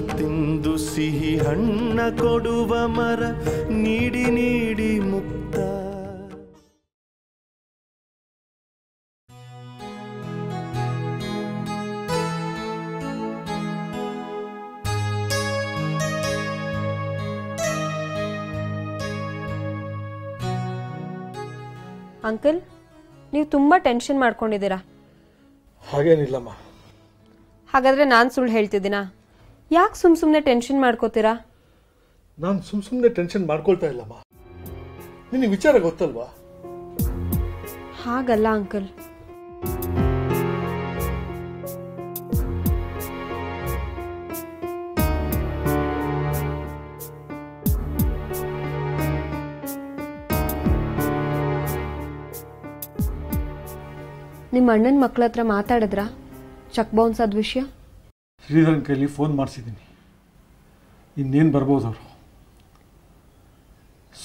ತಿಂದು ಸಿಹಿ ಹಣ್ಣ ಕೊಡುವ ಮರ ನೀಡಿ ನೀಡಿ ಮುಕ್ತ. ಅಂಕಲ್ ನೀವು ತುಂಬಾ ಟೆನ್ಷನ್ ಮಾಡ್ಕೊಂಡಿದ್ದೀರಾ? ಹಾಗೇನಿಲ್ಲಮ್ಮ. ಹಾಗಾದ್ರೆ ನಾನು ಸುಳ್ಳು ಹೇಳ್ತಿದ್ದೀನಾ? ಯಾಕೆ ಸುಮ್ ಸುಮ್ಮನೆ ಟೆನ್ಷನ್ ಮಾಡ್ಕೋತೀರಾ? ನಾನು ಸುಮ್ ಸುಮ್ಮನೆ ಟೆನ್ಷನ್ ಮಾಡ್ಕೊಳ್ತಾ ಇಲ್ಲಮ್ಮ. ನಿನಗೆ ವಿಚಾರ ಗೊತ್ತಲ್ವಾ? ಹಾಗಲ್ಲ ಅಂಕಲ್. ನಿಮ್ಮ ಅಣ್ಣನ ಮಕ್ಕಳ ಹತ್ರ ಮಾತಾಡಿದ್ರಾ? ಚೆಕ್ ಬೌನ್ಸ್ ಆದ ವಿಷಯ? ಶ್ರೀಧರನ್ ಕೈಲಿ ಫೋನ್ ಮಾಡಿಸಿದ್ದೀನಿ. ಇನ್ನೇನು ಬರ್ಬೋದು ಅವರು?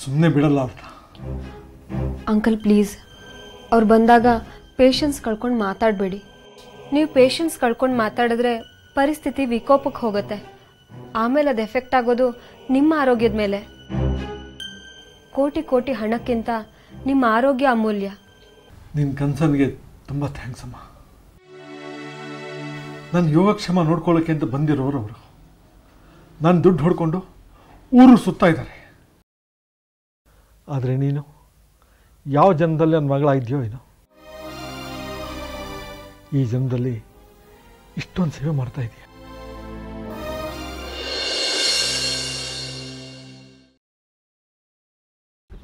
ಸುಮ್ಮನೆ ಬಿಡಲ್ಲ ಅವ್ರನ್ನ ಅಂಕಲ್ ಪ್ಲೀಸ್ ಅವ್ರು ಬಂದಾಗ ಪೇಷನ್ಸ್ ಕಳ್ಕೊಂಡು ಮಾತಾಡಬೇಡಿ. ನೀವು ಪೇಷನ್ಸ್ ಕಳ್ಕೊಂಡು ಮಾತಾಡಿದ್ರೆ ಪರಿಸ್ಥಿತಿ ವಿಕೋಪಕ್ಕೆ ಹೋಗುತ್ತೆ. ಆಮೇಲೆ ಅದು ಎಫೆಕ್ಟ್ ಆಗೋದು ನಿಮ್ಮ ಆರೋಗ್ಯದ ಮೇಲೆ. ಕೋಟಿ ಕೋಟಿ ಹಣಕ್ಕಿಂತ ನಿಮ್ಮ ಆರೋಗ್ಯ ಅಮೂಲ್ಯ. ನಿನ್ನ ಕನ್ಸನ್ಗೆ ತುಂಬ ಥ್ಯಾಂಕ್ಸ್ ಅಮ್ಮ. ನನ್ನ ಯೋಗಕ್ಷೇಮ ನೋಡ್ಕೊಳ್ಳೋಕೆ ಅಂತ ಬಂದಿರೋರು ಅವರು. ನಾನು ದುಡ್ಡು ಹೊಡ್ಕೊಂಡು ಊರು ಸುತ್ತಾ ಇದ್ದಾರೆ. ಆದರೆ ನೀನು ಯಾವ ಜನ್ಮದಲ್ಲಿ ನನ್ನ ಮಗಳಾಗಿದೆಯೋ ಏನು? ಈ ಜನ್ಮದಲ್ಲಿ ಇಷ್ಟೊಂದು ಸೇವೆ ಮಾಡ್ತಾ ಇದೆಯಾ?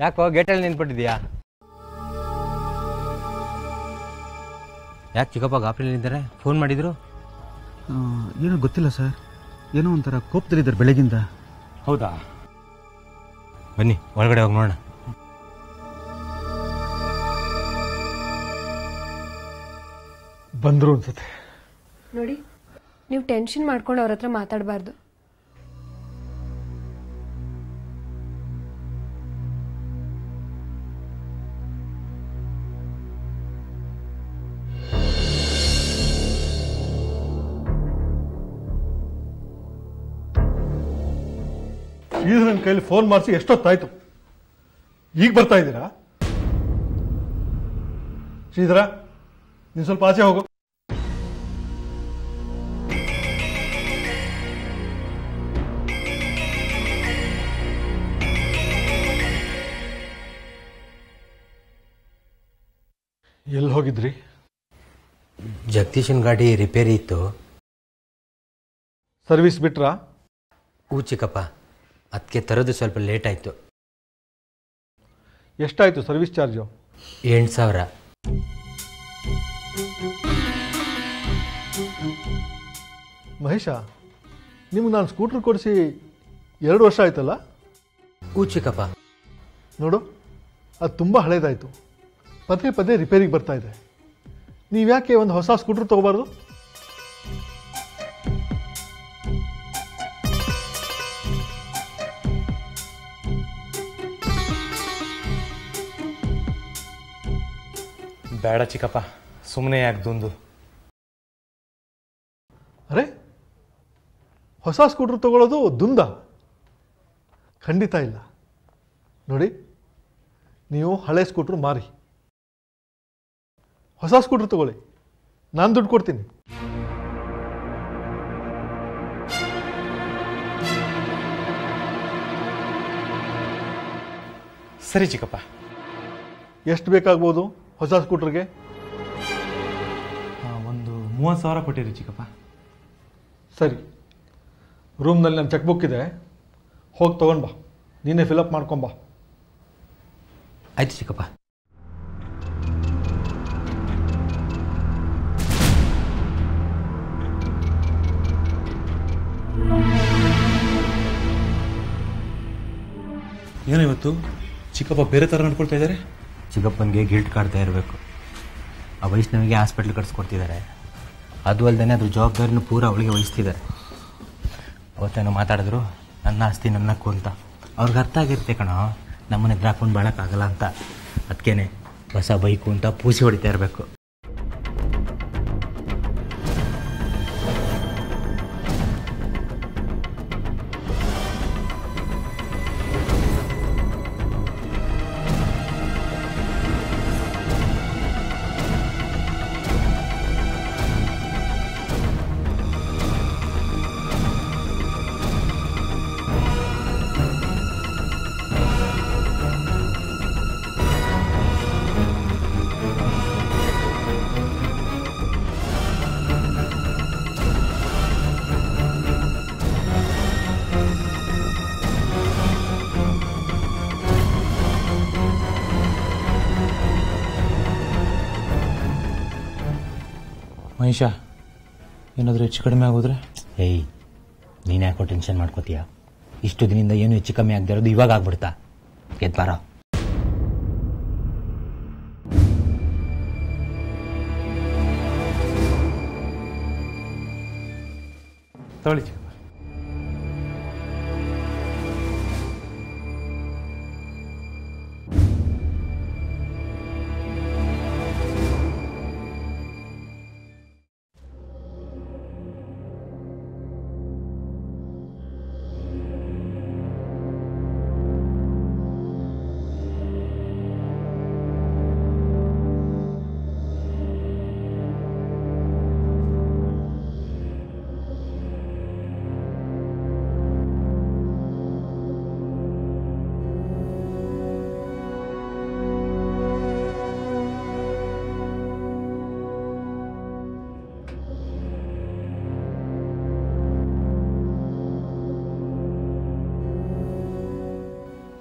ಯಾಕೋ ಗೇಟಲ್ಲಿ ನಿಂತ್ಬಿಟ್ಟಿದ್ಯಾ ಯಾಕೆ ಚಿಕ್ಕಪ್ಪ ಗಾಫ್ರಿಲಿದ್ದಾರೆ ಫೋನ್ ಮಾಡಿದ್ರು? ಏನೋ ಗೊತ್ತಿಲ್ಲ ಸರ್. ಏನೋ ಒಂಥರ ಕೋಪದಲ್ಲಿದ್ದಾರೆ ಬೆಳಗಿಂದ. ಹೌದಾ? ಬನ್ನಿ ಒಳಗಡೆ ಹೋಗಿ ನೋಡೋಣ. ಬಂದರು ಅನ್ಸುತ್ತೆ. ನೋಡಿ ನೀವು ಟೆನ್ಷನ್ ಮಾಡ್ಕೊಂಡು ಅವ್ರ ಹತ್ರ ಮಾತಾಡಬಾರ್ದು. ಈಗ ನನ್ನ ಕೈಲಿ ಫೋನ್ ಮಾಡಿಸಿ ಎಷ್ಟೊತ್ತಾಯ್ತು? ಈಗ ಬರ್ತಾ ಇದ್ದೀರಾ? ಶ್ರೀಧರ ನೀನು ಸ್ವಲ್ಪ ಆಚೆ ಹೋಗು. ಎಲ್ಲಿ ಹೋಗಿದ್ರಿ? ಜಗದೀಶನ್ ಗಾಡಿ ರಿಪೇರಿ ಇತ್ತು. ಸರ್ವಿಸ್ ಬಿಟ್ರಾ? ಹೂ ಚಿಕ್ಕಪ್ಪ ಅದಕ್ಕೆ ತರೋದು ಸ್ವಲ್ಪ ಲೇಟ್ ಆಯಿತು. ಎಷ್ಟಾಯಿತು ಸರ್ವಿಸ್ ಚಾರ್ಜು? ಎಂಟು ಸಾವಿರ. ಮಹೇಶ ನಿಮ್ಗೆ ನಾನು ಸ್ಕೂಟ್ರ್ ಕೊಡಿಸಿ ಎರಡು ವರ್ಷ ಆಯ್ತಲ್ಲ? ಕೂಚಿಕಪ್ಪ ಚಿಕ್ಕಪ್ಪ. ನೋಡು ಅದು ತುಂಬ ಹಳೇದಾಯಿತು. ಪದೇ ಪದೇ ರಿಪೇರಿಗೆ ಬರ್ತಾ ಇದೆ. ನೀವ್ಯಾಕೆ ಒಂದು ಹೊಸ ಸ್ಕೂಟ್ರ್ ತೊಗೋಬಾರ್ದು? ಬೇಡ ಚಿಕ್ಕಪ್ಪ ಸುಮ್ಮನೆ ಯಾಕೆ ದುಂದು? ಅರೆ ಹೊಸ ಸ್ಕೂಟ್ರ್ ತಗೊಳ್ಳೋದು ದುಂದ? ಖಂಡಿತ ಇಲ್ಲ. ನೋಡಿ ನೀವು ಹಳೆ ಸ್ಕೂಟ್ರ್ ಮಾರಿ. ಹೊಸ ಸ್ಕೂಟ್ರ್ ತಗೊಳ್ಳಿ. ನಾನು ದುಡ್ಡು ಕೊಡ್ತೀನಿ. ಸರಿ ಚಿಕ್ಕಪ್ಪ. ಎಷ್ಟು ಬೇಕಾಗ್ಬೋದು? ಹೊಸ ಸ್ಕೂಟ್ರಿಗೆ? ಆ, ಒಂದು ಮೂವತ್ತು ಸಾವಿರ ಕೊಟ್ಟಿರಿ ಚಿಕ್ಕಪ್ಪ. ಸರಿ. ರೂಮ್ನಲ್ಲಿ ನನ್ನ ಚೆಕ್ ಬುಕ್ ಇದೆ. ಹೋಗಿ ತೊಗೊಂಡು ಬಾ. ನೀನೇ ಫಿಲಪ್ ಮಾಡ್ಕೊಂಬಾ ಆಯ್ತು ಚಿಕ್ಕಪ್ಪ. ಏನೋ ಇವತ್ತು ಚಿಕ್ಕಪ್ಪ ಬೇರೆ ಥರ ನಡ್ಕೊಳ್ತಾ ಇದ್ದಾರೆ? ಚಿಕ್ಕಪ್ಪನಿಗೆ ಗಿಲ್ಟ್ ಕಾಡ್ತಾ ಇರಬೇಕು. ಆ ವೈಷ್ಣವಿಗೆ ಹಾಸ್ಪಿಟ್ಲ್ ಕಟ್ಸ್ಕೊಡ್ತಿದ್ದಾರೆ ಅದು ಅಲ್ಲದೆ ಅದ್ರ ಜವಾಬ್ದಾರಿನೂ ಪೂರ ಅವಳಿಗೆ ವಹಿಸ್ತಿದ್ದಾರೆ ಅವತ್ತೇನೋ ಮಾತಾಡಿದ್ರು, ನನ್ನ ಆಸ್ತಿ ನನ್ನಕ್ಕು ಅಂತ. ಅವ್ರಿಗೆ ಅರ್ಥ ಆಗಿರುತ್ತೆ ಕಣೋ, ನಮ್ಮನ್ನ ಎದುರು ಹಾಕೊಂಡು ಬಾಳಕ್ಕಾಗಲ್ಲ ಅಂತ. ಅದಕ್ಕೇನೆ ಹೊಸ ಬೈಕು ಅಂತ ಪೂಸಿ ಹೊಡಿತಾ ಇರಬೇಕು. ಮಹೇಶ ಏನಾದರೂ ಹೆಚ್ಚು ಕಡಿಮೆ ಆಗೋದ್ರೆ? ಏಯ್ ನೀನು ಯಾಕೋ ಟೆನ್ಷನ್ ಮಾಡ್ಕೋತೀಯ? ಇಷ್ಟು ದಿನದಿಂದ ಏನು ಹೆಚ್ಚು ಕಮ್ಮಿ ಆಗದೆ ಇರೋದು ಇವಾಗ ಆಗ್ಬಿಡ್ತಾ. ಎದ್ ಬಾರ.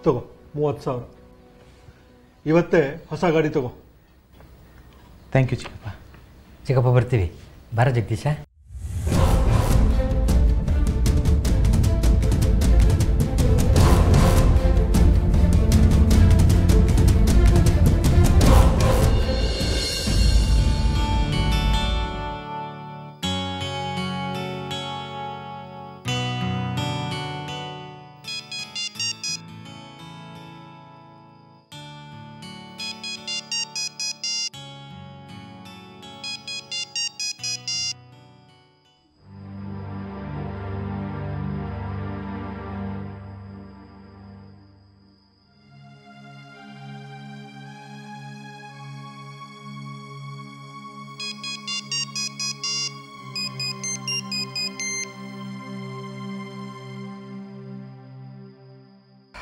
ತಗೋ ಮೂವತ್ತು ಸಾವಿರ. ಇವತ್ತೇ ಹೊಸ ಗಾಡಿ ತಗೋ. ಥ್ಯಾಂಕ್ ಯು ಚಿಕ್ಕಪ್ಪ. ಚಿಕ್ಕಪ್ಪ ಬರ್ತೀವಿ. ಬಾರ ಜಗದೀಶ.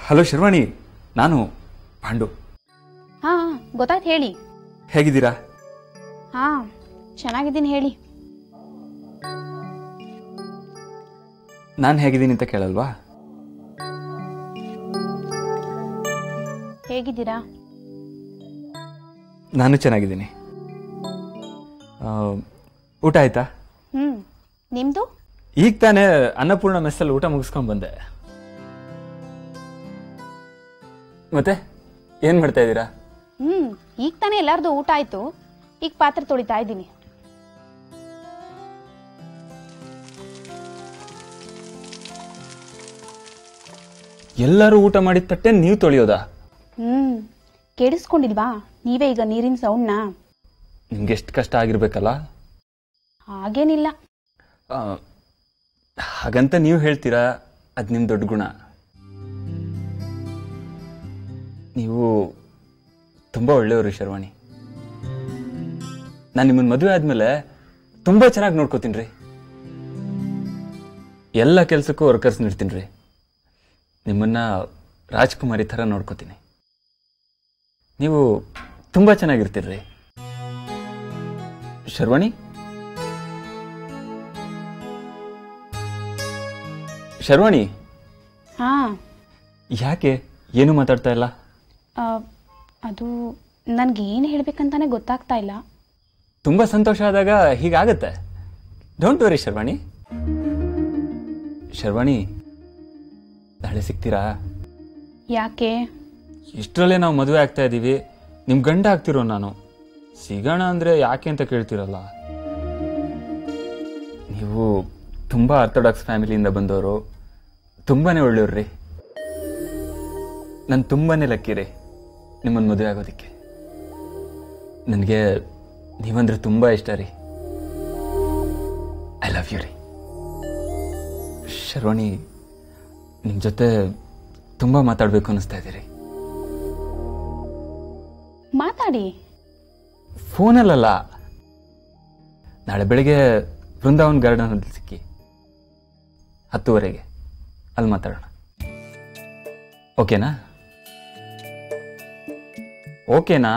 ಹಲೋ ಶರ್ವಾಣಿ ನಾನು ಪಾಂಡು. ಹಾ ಗೊತ್ತಾಯ್ತು ಹೇಳಿ. ಹೇಗಿದ್ದೀರಾ? ಹಾ ಚೆನ್ನಾಗಿದ್ದೀನಿ ಹೇಳಿ. ನಾನು ಹೇಗಿದ್ದೀನಿ ಅಂತ ಕೇಳಲ್ವಾ? ಹೇಗಿದ್ದೀರಾ? ನಾನು ಚೆನ್ನಾಗಿದ್ದೀನಿ. ಆ, ಊಟ ಆಯ್ತಾ? ಹ್ಮ್ ನಿಮ್ದು? ಈಗ ತಾನೇ ಅನ್ನಪೂರ್ಣ ಮೆಸ್ಸಲ್ಲಿ ಊಟ ಮುಗಿಸ್ಕೊಂಡು ಬಂದೆ. ಮತ್ತೆ? ಏನ್ ಮಾಡ್ತಾ ಇದ್ದೀರಾ? ಹ್ಮ್ ಈಗ ತಾನೇ ಎಲ್ಲಾರ್ದು ಊಟ ಆಯ್ತು. ಈಗ ಪಾತ್ರೆ ತೊಳಿತಾ ಇದ್ದೀನಿ. ಎಲ್ಲರೂ ಊಟ ಮಾಡಿದ ತಟ್ಟೆ ನೀವು ತೊಳೆಯೋದಾ? ಹ್ಮ್ ಕೇಳಿಸ್ಕೊಂಡಿಲ್ವಾ ನೀವೇ ಈಗ ನೀರಿನ ಸೌಂಡ್ನ? ನಿಮ್ಗೆ ಎಷ್ಟು ಕಷ್ಟ ಆಗಿರ್ಬೇಕಲ್ಲ? ಹಾಗೇನಿಲ್ಲ. ಆ, ಹಾಗಂತ ನೀವು ಹೇಳ್ತೀರಾ ಅದು ನಿಮ್ಮ ದೊಡ್ಡ ಗುಣ. ನೀವು ತುಂಬ ಒಳ್ಳೆಯವರು ಶರ್ವಾಣಿ. ನಾನು ನಿಮ್ಮನ್ನು ಮದುವೆ ಆದಮೇಲೆ ತುಂಬ ಚೆನ್ನಾಗಿ ನೋಡ್ಕೋತೀನಿ ರೀ ಎಲ್ಲ ಕೆಲಸಕ್ಕೂ ವರ್ಕರ್ಸ್ ನೀಡ್ತೀನಿ ರೀ ನಿಮ್ಮನ್ನ ರಾಜ್ಕುಮಾರಿ ಥರ ನೋಡ್ಕೋತೀನಿ. ನೀವು ತುಂಬ ಚೆನ್ನಾಗಿರ್ತೀರಿ ಶರ್ವಾಣಿ? ಶರ್ವಾಣಿ? ಹಾ. ಯಾಕೆ? ಏನು ಮಾತಾಡ್ತಾ ಇಲ್ಲ? ಅದು ನನಗೆ ಏನು ಹೇಳಬೇಕಂತಾನೆ ಗೊತ್ತಾಗ್ತಾ ಇಲ್ಲ. ತುಂಬ ಸಂತೋಷ ಆದಾಗ ಹೀಗಾಗತ್ತೆ. Don't worry Sharvani. ಶರ್ವಾಣಿ ನಾಳೆ ಸಿಗ್ತೀರಾ? ಯಾಕೆ? ಇಷ್ಟರಲ್ಲೇ ನಾವು ಮದುವೆ ಆಗ್ತಾ ಇದ್ದೀವಿ ನಿಮ್ಮ ಗಂಡ ಆಗ್ತಿರೋ ನಾನು. ಸಿಗೋಣ ಅಂದರೆ ಯಾಕೆ ಅಂತ ಕೇಳ್ತಿರಲ್ಲ. ನೀವು ತುಂಬ ಆರ್ಥೋಡಾಕ್ಸ್ ಫ್ಯಾಮಿಲಿಯಿಂದ ಬಂದವರು. ತುಂಬಾ ಒಳ್ಳೆಯವ್ರಿ ನಾನು ತುಂಬಾ ಲಕ್ಕಿ ರೀ. ನಿಮ್ಮನ್ನು ಮದುವೆ ಆಗೋದಕ್ಕೆ. ನನಗೆ ನೀವಂದ್ರೆ ತುಂಬ ಇಷ್ಟ ರೀ. ಐ ಲವ್ ಯು ರೀ. ಶರ್ವಣಿ ನಿಮ್ಮ ಜೊತೆ ತುಂಬ ಮಾತಾಡಬೇಕು ಅನ್ನಿಸ್ತಾ ಇದ್ದೀರಿ ಮಾತಾಡಿ. ಫೋನಲ್ಲಲ್ಲ. ನಾಳೆ ಬೆಳಿಗ್ಗೆ ಬೃಂದಾವನ್ ಗಾರ್ಡನ್ ಅಲ್ಲಿ ಸಿಕ್ಕಿ. ಹತ್ತುವರೆಗೆ. ಅಲ್ಲಿ ಮಾತಾಡೋಣ. ಓಕೆನಾ ಓಕೆನಾ?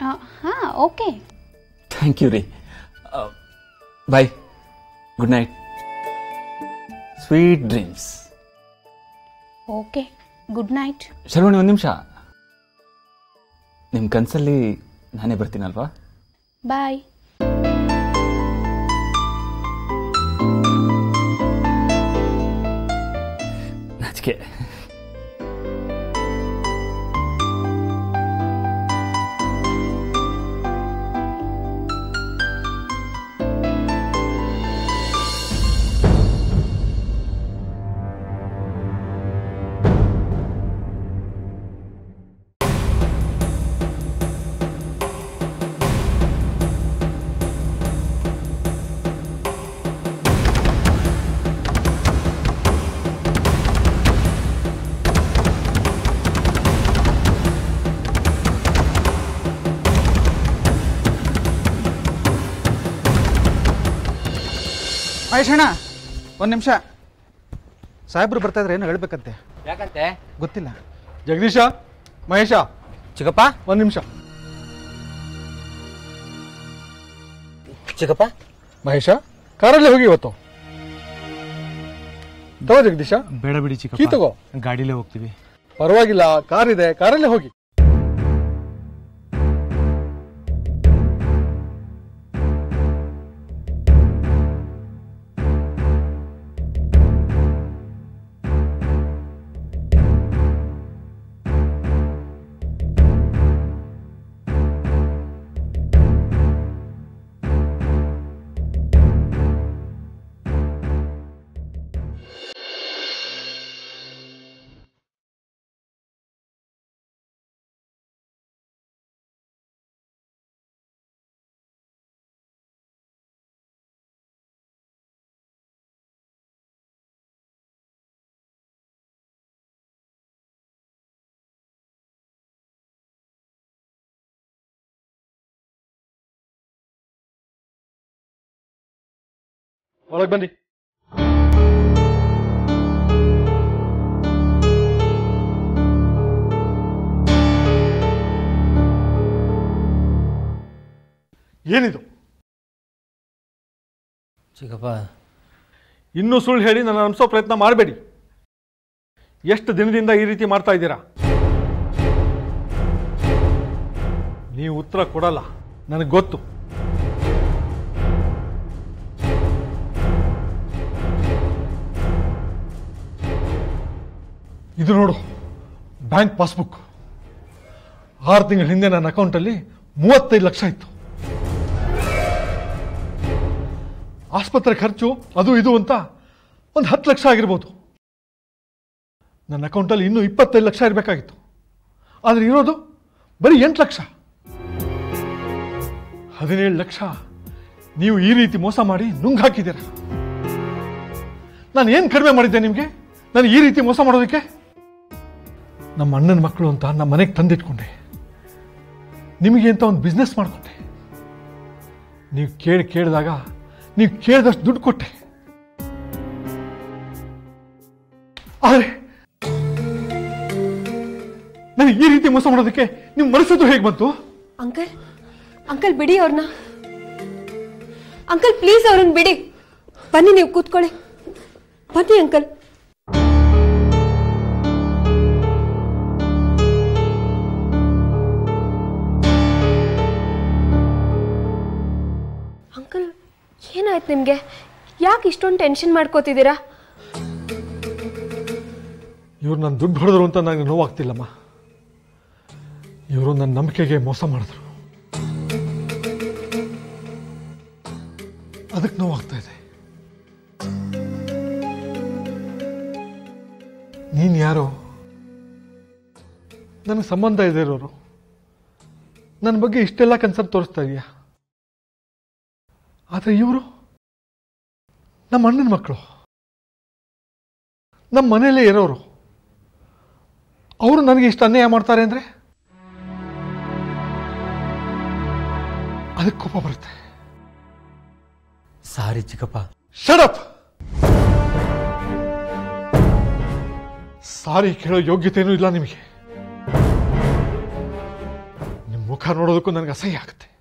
ಹಾಂ ಓಕೆ. ಥ್ಯಾಂಕ್ ಯು ರೀ. Bye good night. Sweet dreams. Okay. Good night. Sharvani ಒಂದು ನಿಮಿಷ. ನಿಮ್ಮ ಕನಸಲ್ಲಿ ನಾನೇ ಬರ್ತೀನಲ್ವಾ? ಬಾಯ್. ನಾಚಿಕೆ. ಅಣ್ಣ ಒಂದು ನಿಮಿಷ. ಸಾಹೇಬ್ರು ಬರ್ತಾ ಇದ್ರೆ ಏನು ಹೇಳ್ಬೇಕಂತೆ? ಯಾಕಂತೆ? ಗೊತ್ತಿಲ್ಲ. ಜಗದೀಶ ಮಹೇಶ. ಚಿಕ್ಕಪ್ಪ? ಒಂದು ನಿಮಿಷ. ಚಿಕ್ಕಪ್ಪ? ಮಹೇಶ ಕಾರಲ್ಲಿ ಹೋಗಿ ಇವತ್ತು. ತಗೋ ಜಗದೀಶ. ಬೇಡ ಬಿಡಿ ಚಿಕ್ಕ ತಗೋ. ಗಾಡಿಲೇ ಹೋಗ್ತೀವಿ. ಪರವಾಗಿಲ್ಲ ಕಾರ್ ಇದೆ ಕಾರಲ್ಲೇ ಹೋಗಿ. ಒಳಗೆ ಬನ್ನಿ. ಏನಿದು? ಚಿಕ್ಕಪ್ಪ. ಇನ್ನೂ ಸುಳ್ಳು ಹೇಳಿ ನನ್ನ ಅನ್ಸೋ ಪ್ರಯತ್ನ ಮಾಡಬೇಡಿ. ಎಷ್ಟು ದಿನದಿಂದ ಈ ರೀತಿ ಮಾಡ್ತಾ ಇದ್ದೀರಾ? ನೀವು ಉತ್ತರ ಕೊಡಲ್ಲ ನನಗೆ ಗೊತ್ತು. ಇದು ನೋಡು. Bank passbook. ಆರು ತಿಂಗಳ ಹಿಂದೆ ನನ್ನ ಅಕೌಂಟಲ್ಲಿ ಮೂವತ್ತೈದು ಲಕ್ಷ ಇತ್ತು. ಆಸ್ಪತ್ರೆ ಖರ್ಚು, ಅದು ಇದು ಅಂತ ಒಂದು ಹತ್ತು ಲಕ್ಷ ಆಗಿರ್ಬೋದು. ನನ್ನ ಅಕೌಂಟಲ್ಲಿ ಇನ್ನೂ ಇಪ್ಪತ್ತೈದು ಲಕ್ಷ ಇರಬೇಕಾಗಿತ್ತು. ಆದರೆ ಇರೋದು ಬರೀ ಎಂಟು ಲಕ್ಷ. ಹದಿನೇಳು ಲಕ್ಷ ನೀವು ಈ ರೀತಿ ಮೋಸ ಮಾಡಿ ನುಂಗ್ ಹಾಕಿದ್ದೀರ? ನಾನು ಏನು ಕಡಿಮೆ ಮಾಡಿದ್ದೆ ನಿಮಗೆ? ನಾನು ಈ ರೀತಿ ಮೋಸ ಮಾಡೋದಕ್ಕೆ? ನಮ್ಮ ಅಣ್ಣನ ಮಕ್ಕಳು ಅಂತ ನಮ್ಮ ಮನೆಗೆ ತಂದಿಟ್ಕೊಂಡೆ. ನಿಮಗೆ ಅಂತ ಒಂದು ಬಿಸ್ನೆಸ್ ಮಾಡಿಕೊಂಡೆ. ನೀವು ಕೇಳಿ ಕೇಳಿದಾಗ ನೀವು ಕೇಳಿದಷ್ಟು ದುಡ್ಡು ಕೊಟ್ಟೆ. ಆದರೆ ನನಗೆ ಈ ರೀತಿ ಮೋಸ ಮಾಡೋದಕ್ಕೆ ನಿಮ್ಮ ಮನಸ್ಸದ್ದು ಹೇಗೆ ಬಂತು? ಅಂಕಲ್ ಅಂಕಲ್ ಬಿಡಿ ಅವ್ರನ್ನ. ಅಂಕಲ್ ಪ್ಲೀಸ್ ಅವ್ರನ್ನ ಬಿಡಿ. ಬನ್ನಿ ನೀವು ಕೂತ್ಕೊಳ್ಳಿ. ಬನ್ನಿ ಅಂಕಲ್. ಏನಾಯ್ತು ನಿಮಗೆ? ಯಾಕೆ ಇಷ್ಟೊಂದು ಟೆನ್ಷನ್ ಮಾಡ್ಕೋತಿದ್ದೀರಾ? ಇವ್ರು ನನ್ನ ದುಡ್ಡು ಹೊಡೆದ್ರು ಅಂತ ನನಗೆ ನೋವಾಗ್ತಿಲ್ಲಮ್ಮ. ಇವರು ನನ್ನ ನಂಬಿಕೆಗೆ ಮೋಸ ಮಾಡಿದ್ರು. ಅದಕ್ಕೆ ನೋವಾಗ್ತಾ ಇದೆ. ನೀನು ಯಾರೋ? ನನಗೆ ಸಂಬಂಧ ಇದೆ ಇರೋರು. ನನ್ನ ಬಗ್ಗೆ ಇಷ್ಟೆಲ್ಲ ಕನ್ಸರ್ನ್ ತೋರಿಸ್ತಾ ಇದೆಯಾ? ಆದರೆ ಇವರು? ನಮ್ಮ ಅಣ್ಣನ ಮಕ್ಕಳು. ನಮ್ಮ ಮನೆಯಲ್ಲೇ ಇರೋರು. ಅವರು ನನಗೆ ಇಷ್ಟು ಅನ್ಯಾಯ ಮಾಡ್ತಾರೆ ಅಂದರೆ? ಅದಕ್ಕೆ ಕೋಪ ಬರುತ್ತೆ. ಸಾರಿ ಚಿಕ್ಕಪ್ಪ. ಶಡಪ್ ಸಾರಿ ಕೇಳೋ ಯೋಗ್ಯತೆಯೂ ಇಲ್ಲ ನಿಮಗೆ. ನಿಮ್ಮ ಮುಖ ನೋಡೋದಕ್ಕೂ ನನಗೆ ಅಸಹ್ಯ ಆಗುತ್ತೆ.